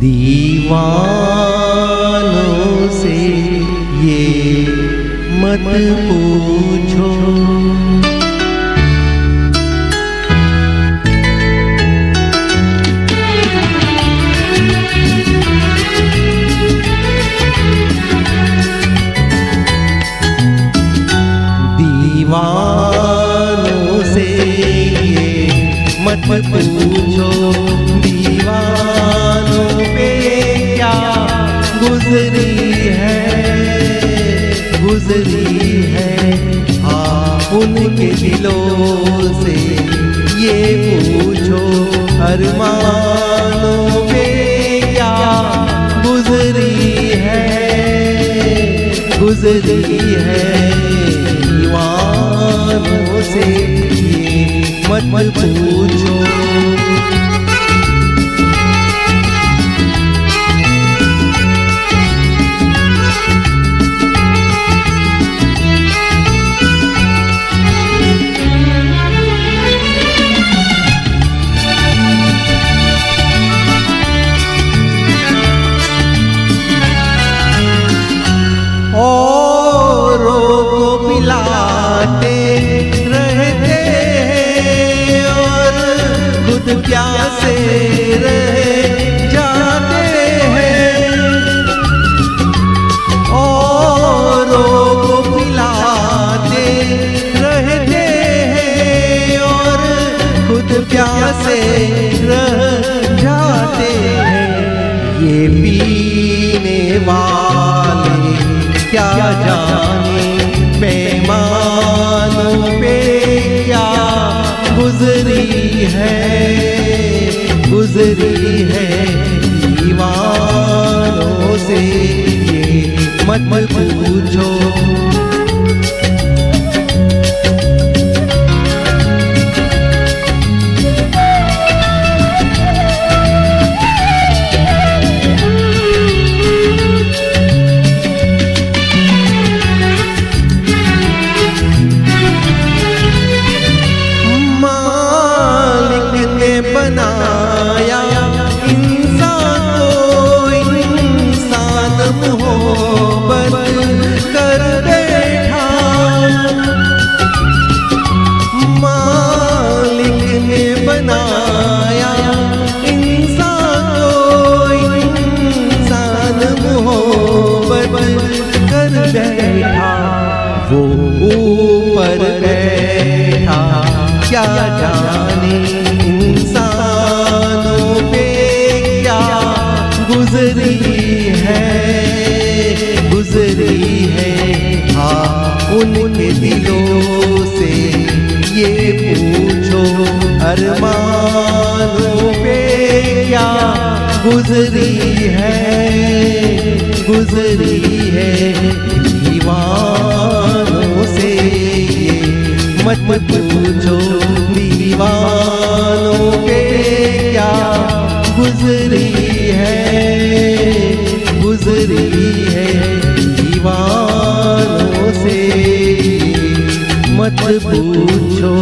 दीवानों से ये मत पूछो। दीवानों से ये मत पूछो। गुजरी है गुजरी है। हाँ उनके दिलों से ये पूछो, अरमानों पे क्या गुजरी है? गुजरी है, दीवानों से ये मत पूछो। प्यासे रह जाते हैं। औरों पिलाते रहते हैं। और खुद प्यासे रह जाते हैं। ये पीने वाले क्या जाने पैमानों पे क्या गुजरी है? गुजरी है दीवानों से ये मत पूछो। मालिक ने बनाया इंसान को इंसान मोहब्बत कर बैठा, वो ऊपर बैठा। क्या जाने इंसानों पे क्या गुजरी है? गुजरी है। हाँ उनके दिलों से ये पूछो। मान पे क्या गुजरी है गुजरी है दीवानों से मत मत पूछो दीवानों पे क्या गुजरी है गुजरी है दीवानों से मत पूछो।